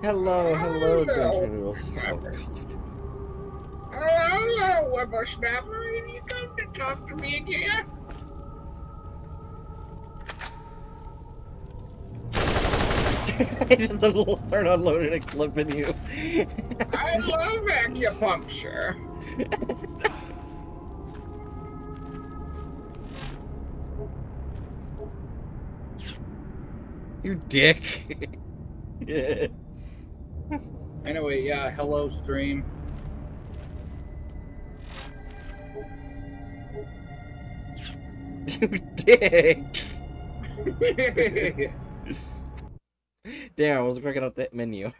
Hello, hello, Hello. Noodles. Oh, God. Hello, hello, whippersnapper. You come to talk to me again? I just a little start unloading and clipping you. I love acupuncture. you dick. Anyway, yeah, hello, stream. you dick. Damn, I was cracking up that menu.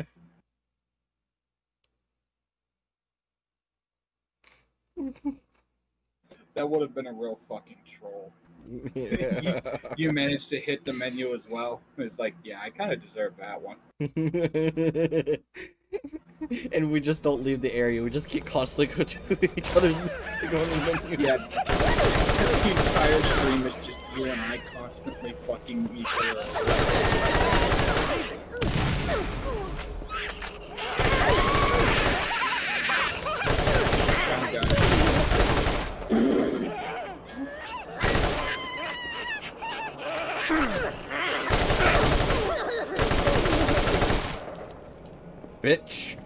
that would have been a real fucking troll. Yeah. You managed to hit the menu as well. It's like, yeah, I kind of deserve that one. and we just don't leave the area. We just keep constantly go to each other's going to menus. Yeah, the entire stream is just you and I constantly fucking each other. up. Found guy. Bitch.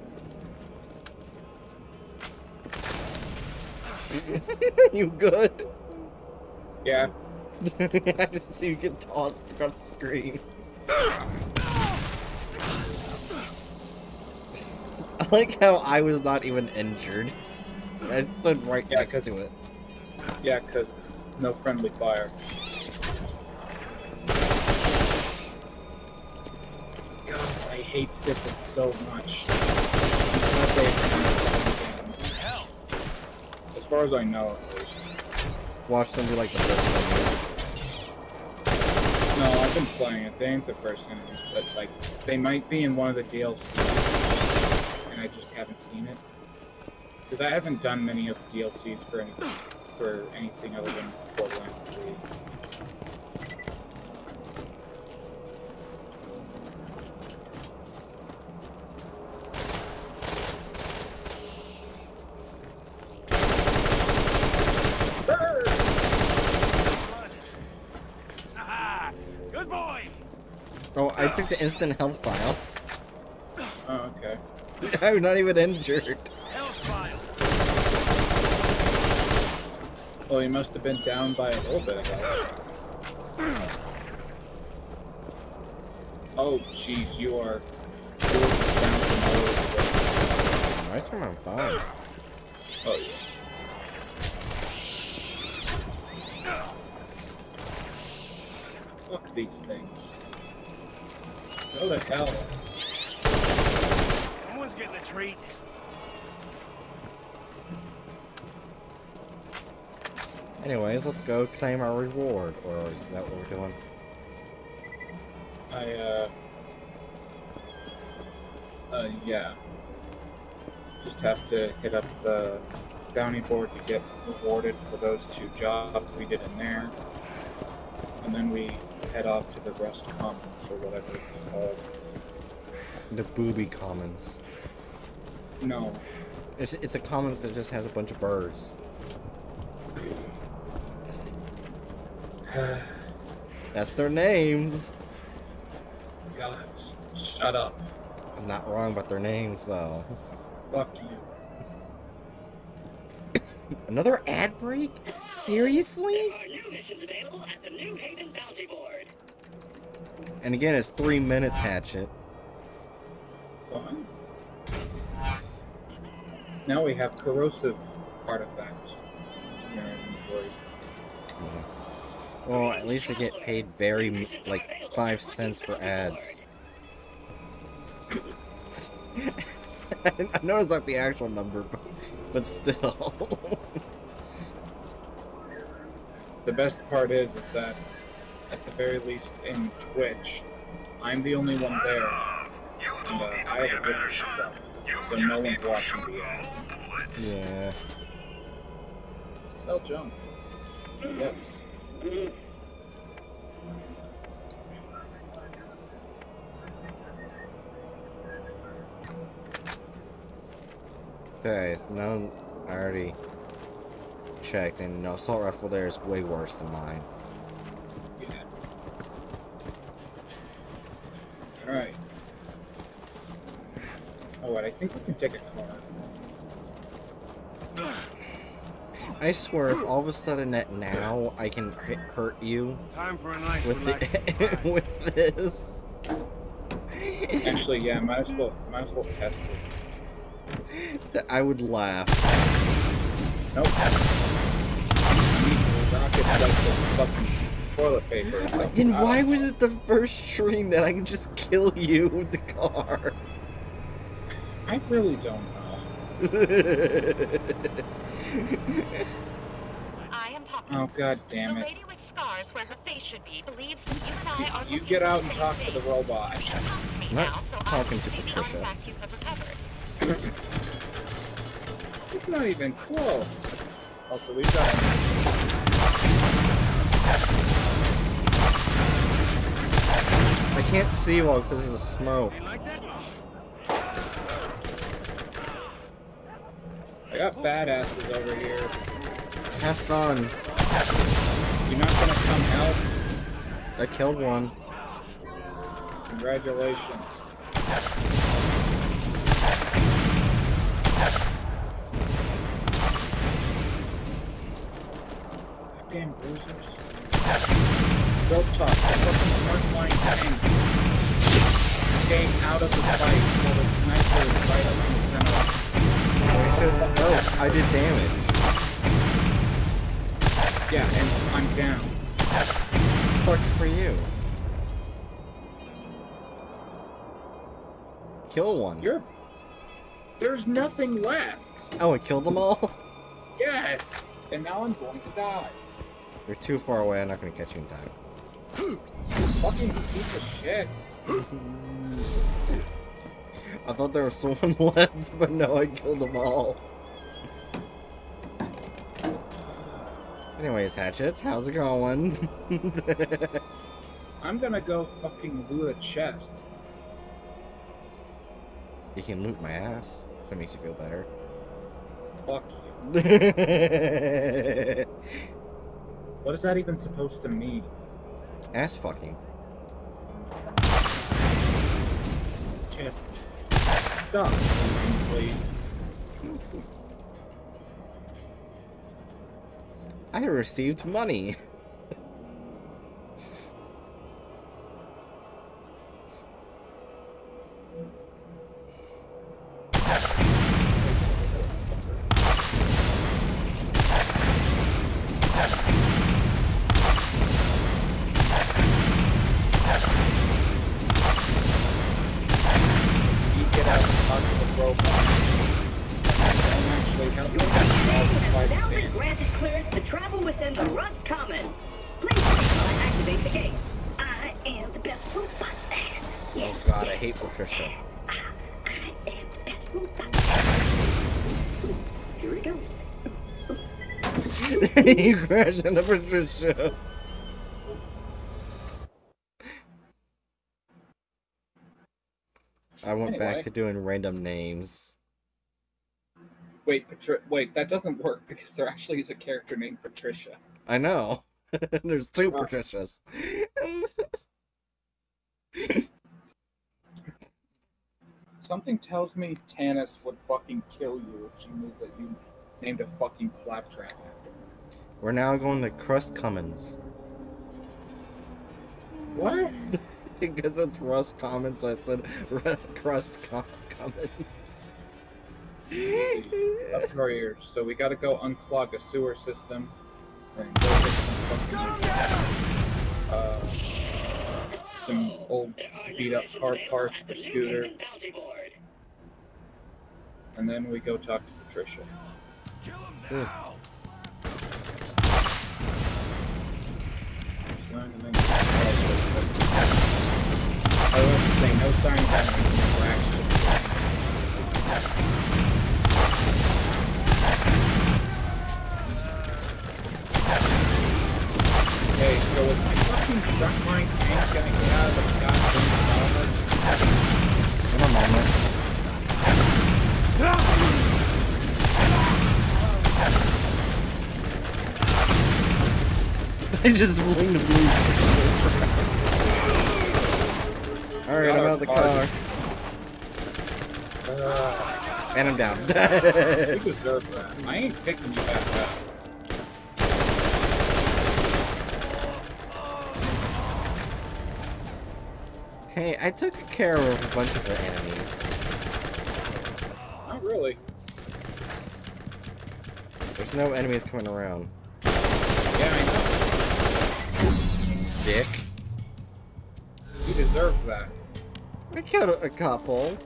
you good? Yeah, I just see you get tossed across the screen. I like how I was not even injured. I stood right Yeah, next to it. yeah, because no friendly fire. I hate sipping so much. I'm glad they have done something. As far as I know, at least. Watch them be like the first No, I've been playing it. They ain't the first enemies, but like they might be in one of the DLCs, and I just haven't seen it. Because I haven't done many of the DLCs for any for anything other than Borderlands 3. Aha! Good boy! Oh, I took the instant health file. Oh, okay. I'm not even injured. Health! Well, you must have been down by a little bit ago. Oh, jeez, you are. you down from all over. Nice one, I'm fine. Oh, yeah. Fuck these things. Go to hell. Someone's getting a treat. Anyways, let's go claim our reward. Or is that what we're doing? I, uh. Uh, yeah. Just have to hit up the bounty board to get rewarded for those two jobs we did in there. And then we head off to the Rust Commons or whatever it's called. The booby commons. No, It's, it's a commons that just has a bunch of birds. That's their names. God, shut up. I'm not wrong about their names, though. Fuck you. Another ad break? Seriously? And again, it's three minutes, Hatchet. Fine. Now we have corrosive artifacts in our inventory. Well, at least I get paid very, like, five cents for ads. I know it's not the actual number, but, but still. The best part is, is that at the very least in Twitch, I'm the only one there, and uh, I have a different stuff, so no one's watching the ads. yeah. Sell junk. Yes. Okay, so now I already checked, and no assault rifle there is way worse than mine. Yeah. Alright. Wait, I think we can take a car. I swear, if all of a sudden at now I can hit, hurt you Time for a nice with relaxing the, with this, Actually, yeah, might as well, might as well test it. I would laugh. Nope. Rocket like the fucking toilet paper. or. Then why was it the first stream that I can just kill you with the car? I really don't know. I am talking. Oh god damn it. The lady with scars where her face should be believes that you and I are You get out and same talk to the robot. You should to me I'm not now, so talking to Patricia. artifact you have recovered. It's not even close. Also, we've got I can't see well because of the smoke. You like that? I got badasses over here. Have fun. You're not gonna come help? I killed one. Congratulations. Goddamn bruisers. Talk, the fucking frontline tank staying out of the fight while the sniper is right up in the center. I should- Oh, I did damage. Yeah, and I'm down. Sucks for you. Kill one. You're... There's nothing left. Oh, I killed them all? Yes! And now I'm going to die. You're too far away, I'm not gonna catch you in time. Fucking piece of shit. I thought there was someone left, but no, I killed them all. Anyways, Hatchets, how's it going? I'm gonna go fucking loot a chest. you can loot my ass. That makes you feel better. Fuck you. What is that even supposed to mean? ass fucking. Just please. I received money. Here it goes. you crash into Patricia. I went back to doing random names. Wait, Patri- wait, that doesn't work because there actually is a character named Patricia. I know. There's two Oh. Patricias. Something tells me Tannis would fucking kill you if she knew that you named a fucking claptrap after her. We're now going to Crust Cummins. What? because it's Rust Commons, so I said Ru- Crust Com- Cummins. Up to our ears. So we gotta go unclog a sewer system. And go get some fucking, uh, some old beat up car parts for Scooter. And then we go talk to Patricia. Kill him See. now! Sign and then- I was to say no sign of anything. We're Hey, so is my fucking frontline tank gonna get out of the goddamn tower? In a moment. I just winged the blue. Alright, I'm out of the car. Uh, and I'm down. you deserve that. I ain't picking you back up. Hey, I took care of a bunch of the enemies. Not really. There's no enemies coming around. Yeah, I know. Dick. You deserve that. We killed a couple.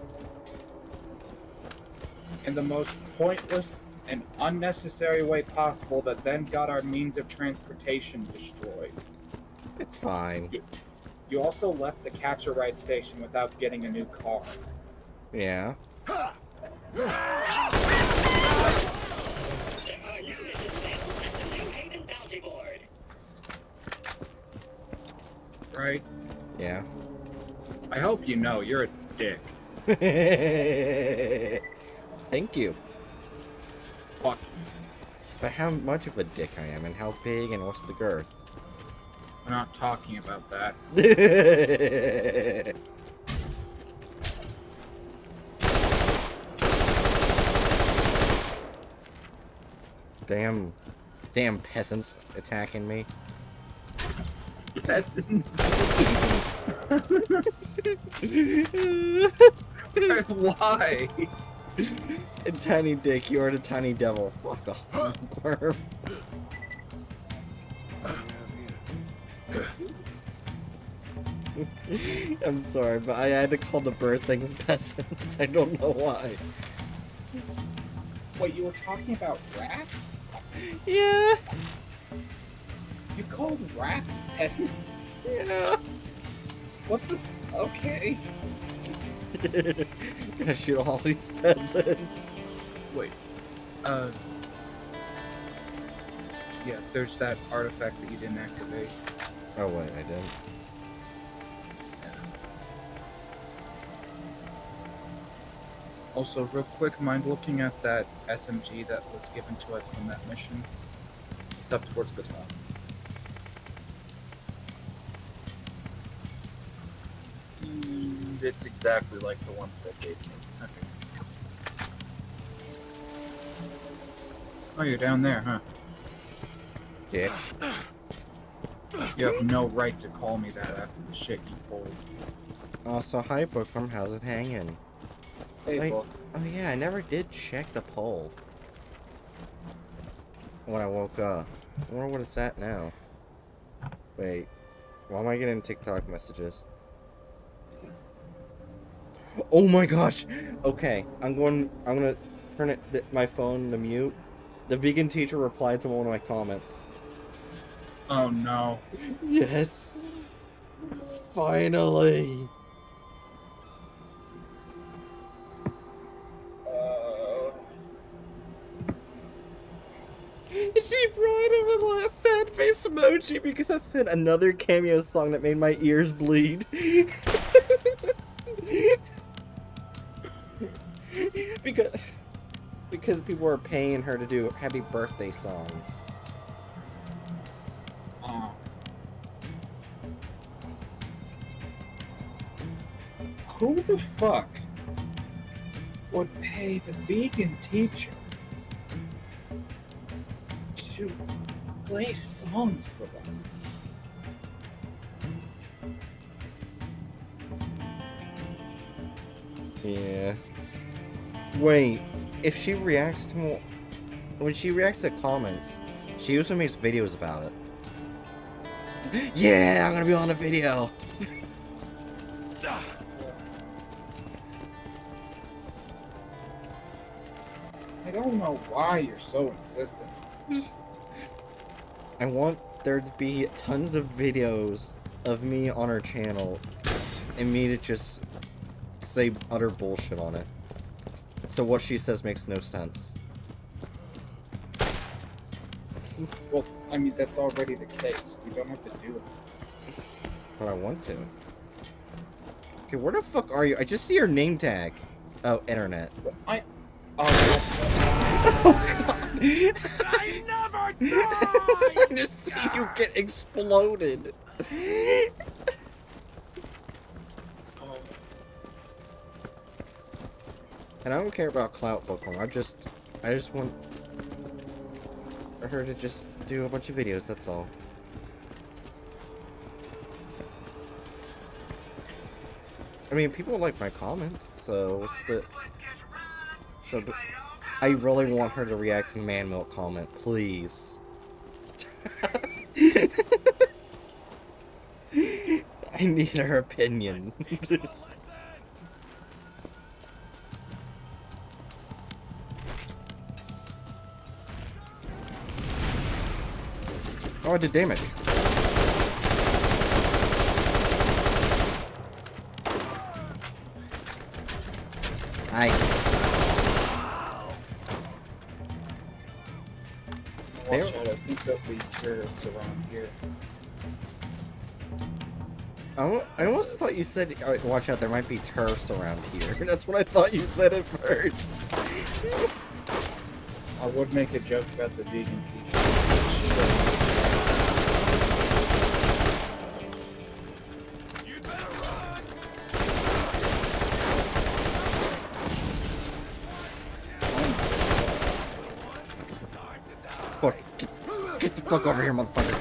In the most pointless and unnecessary way possible that then got our means of transportation destroyed. It's fine. You also left the Catch-A-Ride station without getting a new car. Yeah. There Right? Yeah. I hope you know you're a dick. Thank you. Fuck. But how much of a dick I am, and how big, and what's the girth? We're not talking about that. damn, damn peasants attacking me. Peasants. Why? and tiny dick, you are the tiny devil. Fuck off, worm. I'm sorry, but I had to call the bird things peasants. I don't know why. Wait, you were talking about rats? Yeah, You called rats peasants? yeah. What the? Okay. Gonna shoot all these peasants. Wait. Uh. Yeah, there's that artifact that you didn't activate. Oh wait, I didn't. Also, real quick, mind looking at that SMG that was given to us from that mission? It's up towards the top. Mm, It's exactly like the one that gave me. Okay. Oh, you're down there, huh? Dick. You have no right to call me that after the shit you pulled. Also, hi Bookworm, how's it hanging? Hey, Wait. Oh yeah, I never did check the poll. When I woke up. I wonder what it's at now. Wait. Why am I getting TikTok messages? Oh my gosh! Okay, I'm going. I'm gonna turn it th my phone to mute. The vegan teacher replied to one of my comments. Oh no. Yes! Finally! Sad face emoji because I sent another cameo song that made my ears bleed. because because people are paying her to do happy birthday songs. uh. Who the fuck would pay the vegan teacher to play songs for them? Yeah. Wait, if she reacts to more, when she reacts to comments, she usually makes videos about it. Yeah, I'm gonna be on a video. I don't know why you're so insistent. I want there to be tons of videos of me on her channel and me to just say utter bullshit on it. So what she says makes no sense. Well, I mean, that's already the case. You don't have to do it. But I want to. Okay, where the fuck are you? I just see your name tag. Oh, internet. I. Oh, oh god I never die! I just see you get exploded. And I don't care about clout booking. I just, I just want her to just do a bunch of videos. That's all. I mean, people like my comments, so what's the? So, I really want her to react to man milk comment, please. I need her opinion. oh, I did damage. Watch There- out, I think there'll be turrets around here. I almost thought you said, uh, watch out, there might be turfs around here. That's what I thought you said at first. I would make a joke about the vegan pizza. Over here, motherfucker.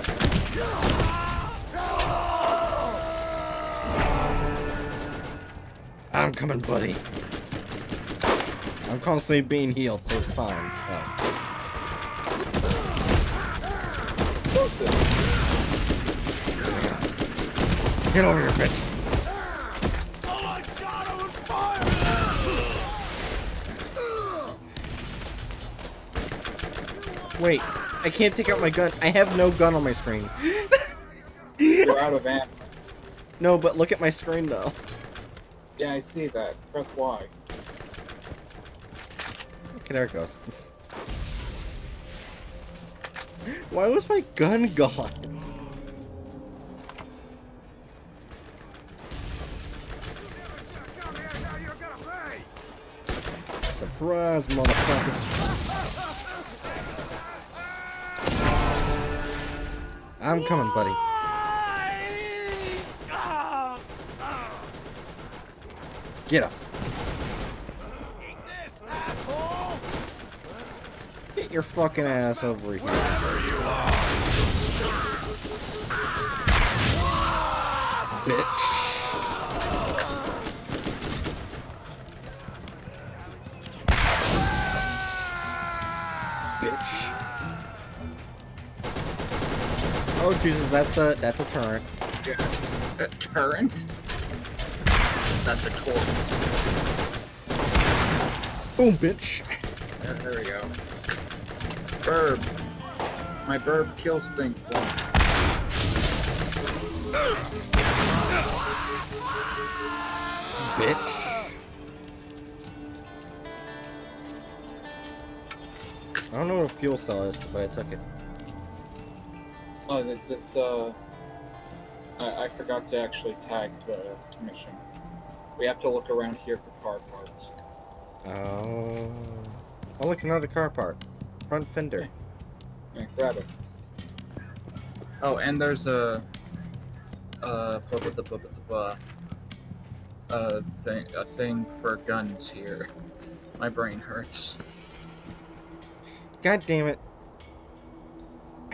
I'm coming, buddy. I'm constantly being healed, so it's fine. Oh. Get over here, bitch. Wait, I can't take out my gun. I have no gun on my screen. You're out of ammo. No, but look at my screen, though. Yeah, I see that. Press Y. Okay, there it goes. Why was my gun gone? Come here, now you're gonna pay! Surprise, motherfucker. I'm coming, buddy. Get up. Get your fucking ass over here. Bitch. Bitch. Oh Jesus, that's a that's a turret. Yeah. A turret? That's a torrent. Boom, bitch. There, there we go. Burb. My burb kills things for me. Bitch. I don't know what a fuel cell is, but I took it. Oh, that, that's, uh... I, I forgot to actually tag the mission. We have to look around here for car parts. Oh. Oh, look, another car part. Front fender. Yeah, grab it. Oh, and there's a... Uh, blah, blah, blah, blah, blah, blah, uh, thing, a thing for guns here. My brain hurts. God damn it.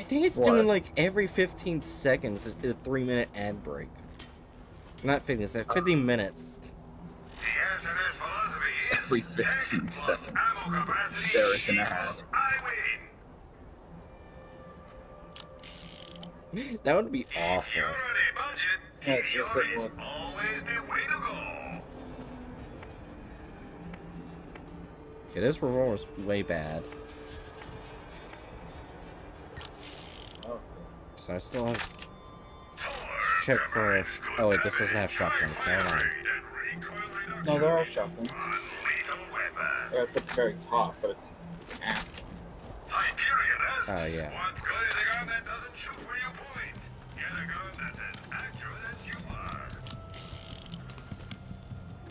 I think it's What? doing like every 15 seconds a 3 minute ad break. Not 15 seconds, 15 minutes. Every 15 seconds, there is an ad. That would be awful. Yes, yes, it would. Okay, this revolver's way bad. So I still have... Let's check for... Oh wait, this doesn't have shotguns. Never mind. No, there are shotguns. Yeah, it's at the very top, but it's, it's an ass one. Oh yeah.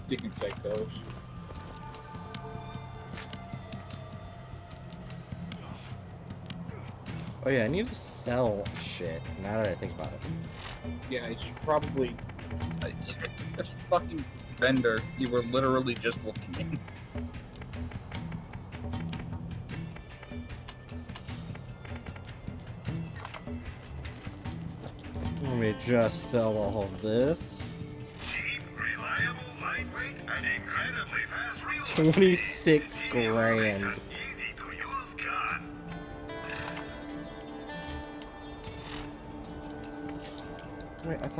You can take those. Oh yeah, I need to sell shit. Now that I think about it. Yeah, you should probably. This fucking vendor you were literally just looking in. Let me just sell all of this. Cheap, reliable, lightweight, and incredibly fast reload. 26 grand.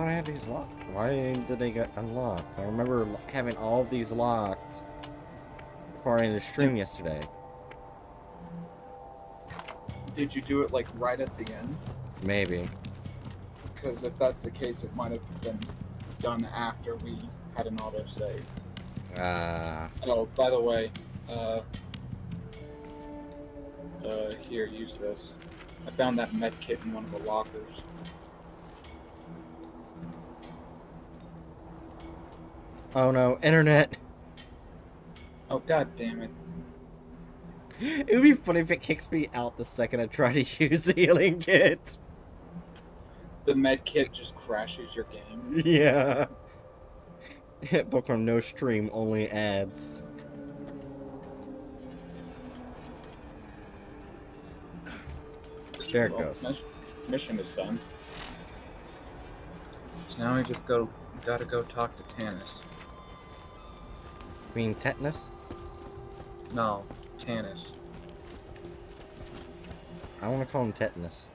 Thought I had these locked. Why did they get unlocked? I remember having all of these locked before I ended the stream yesterday. Did you do it like right at the end? Maybe. Because if that's the case, it might have been done after we had an autosave. Uh, Oh, by the way, uh, uh, here, use this. I found that med kit in one of the lockers. Oh no, internet. Oh, god damn it. It would be funny if it kicks me out the second I try to use the healing kit. The med kit just crashes your game. Yeah. Hit Book on no stream, only ads. There it Well, goes. mission is done. So now we just go, gotta go talk to Tannis. Mean tetanus? No, Tannis. I want to call him tetanus.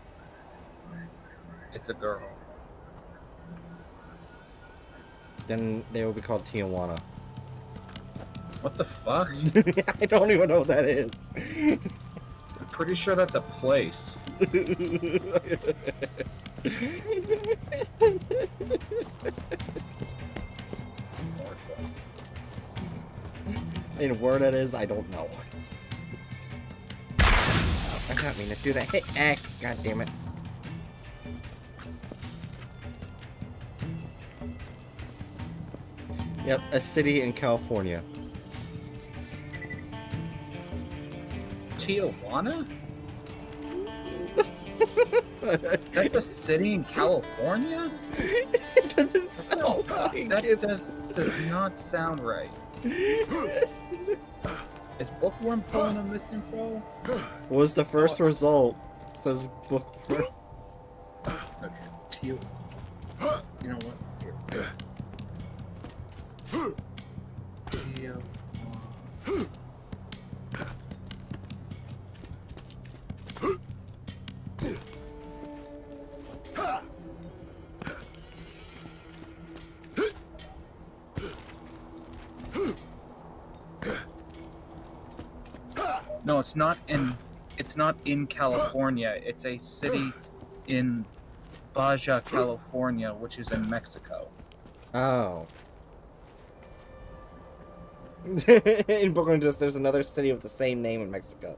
It's a girl. Then they will be called Tijuana. What the fuck? I don't even know what that is. I'm pretty sure that's a place. And where that is, I don't know. I didn't mean to do that. Hit X, god damn it. Yep, a city in California. Tijuana? That's a city in California? Oh, it doesn't That it. does, does not sound right. Is Bookworm pulling on this info? What was the first result? Says bookworm. Okay. Tio. You know what? Here. It's not in. It's not in California. It's a city in Baja, California, which is in Mexico. Oh. in Brooklyn, just there's another city with the same name in Mexico.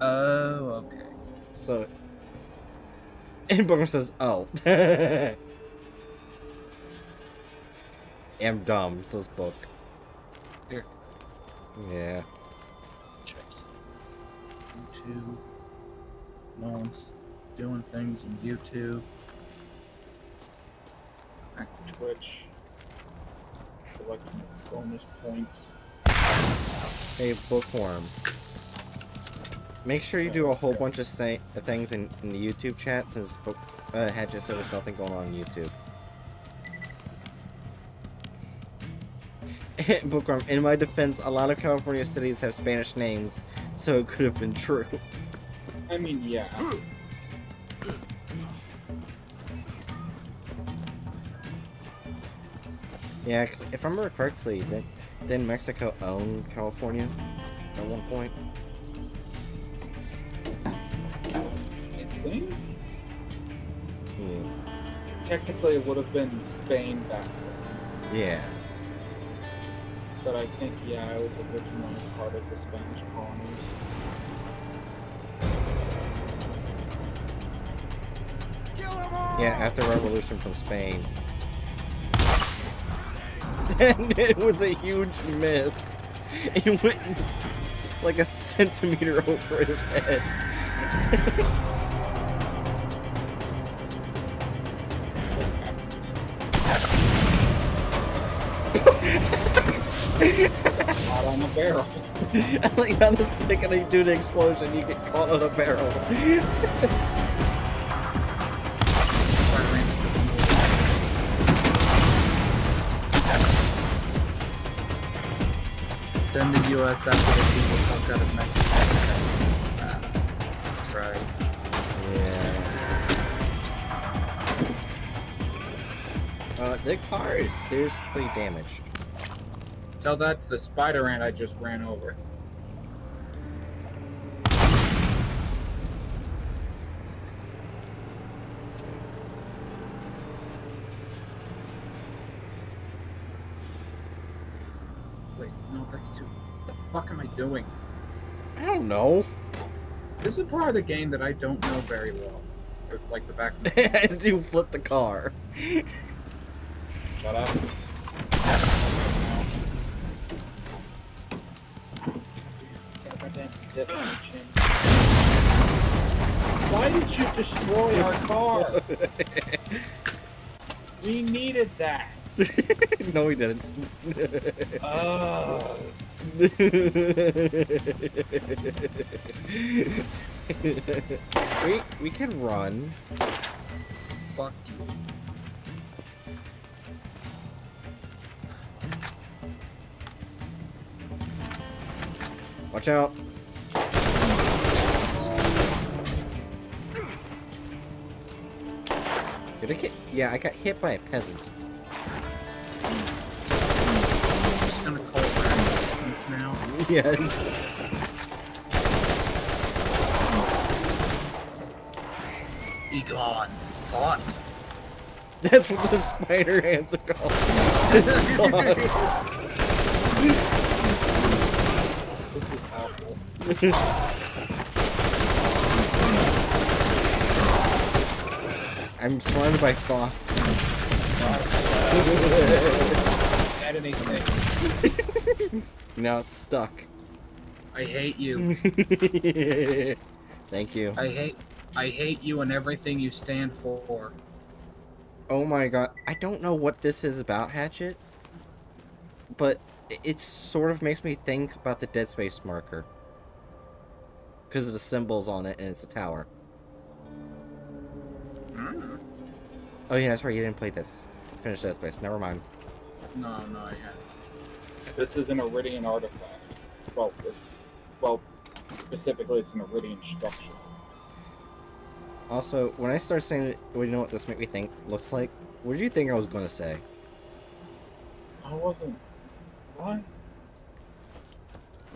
Oh, okay. So, and Brooklyn says, "Oh." Am dumb, says book. Here. Yeah. Check YouTube. No one's doing things on YouTube. Back to Twitch. Collecting bonus points. Hey, bookworm. Make sure you do a whole bunch of say- things in, in the YouTube chat since book uh, had just said there's nothing going on on YouTube. Bookworm, in my defense, a lot of California cities have Spanish names, so it could have been true. I mean, yeah. Yeah, if I remember correctly, did, didn't Mexico owned California at one point? I think Yeah. technically it would have been Spain back then. Yeah. But I think, yeah, it was originally part of the Spanish colonies. Kill 'em all! Yeah, after revolution from Spain. And it was a huge myth. It went like a centimeter over his head. barrel. like on the second you do the explosion, you get caught on a barrel. Then the U.S. after the people fuck out of Mexico. Right. Yeah. Uh, the car is seriously damaged. Tell that to the spider ant I just ran over. Wait, no, that's too. What the fuck am I doing? I don't know. This is part of the game that I don't know very well. Like the back. As you flip the car. Shut up. Why did you destroy our car? we needed that. no, he didn't. Uh. We we can run. Fuck you. Watch out. Did I get? Yeah, I got hit by a peasant. I'm just gonna call it now. Yes. Be gone. Thought. That's what the spider ants are called. This is awful. I'm surrounded by thoughts. Now it's stuck. I hate you. Thank you. I hate. I hate you and everything you stand for. Oh my god. I don't know what this is about, Hatchet. But it sort of makes me think about the Dead Space marker. Because of the symbols on it and it's a tower. Oh yeah, that's right, you didn't play this. Finish Dead Space, never mind. No, no, yeah. This is an Eridian artifact. Well, it's, well, specifically, it's an Eridian structure. Also, when I start saying it, well, you know what this made me think looks like? What did you think I was going to say? I wasn't. What?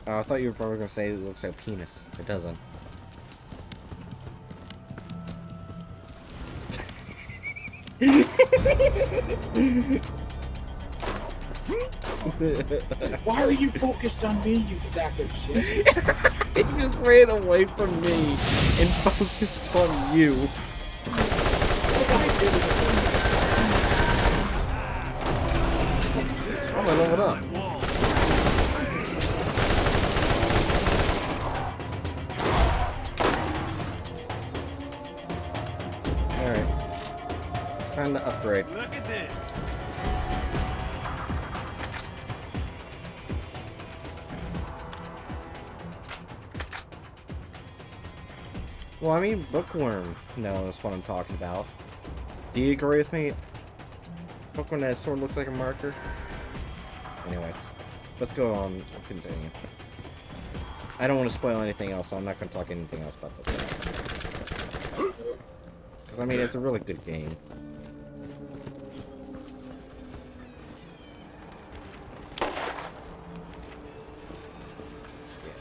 Oh, I thought you were probably going to say it looks like a penis. It doesn't. Why are you focused on me, you sack of shit? He just ran away from me and focused on you. Mean, Bookworm knows what I'm talking about. Do you agree with me? Bookworm, that sword looks like a marker? Anyways, let's go on and continue. I don't want to spoil anything else, so I'm not going to talk anything else about this. Because, I mean, it's a really good game.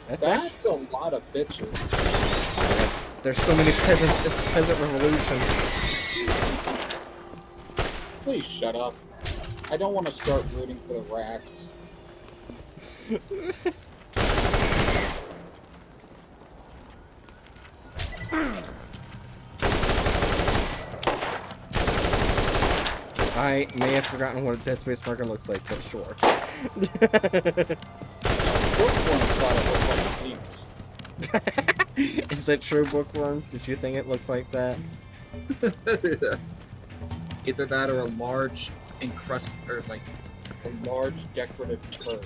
Yeah, that's, actually- That's a lot of bitches. There's so many peasants, it's the peasant revolution. Please shut up. I don't want to start rooting for the rats. I may have forgotten what a Dead Space marker looks like, but sure. Is that true, Bookworm? Did you think it looked like that? Either that or a large encrust or like a large decorative curve.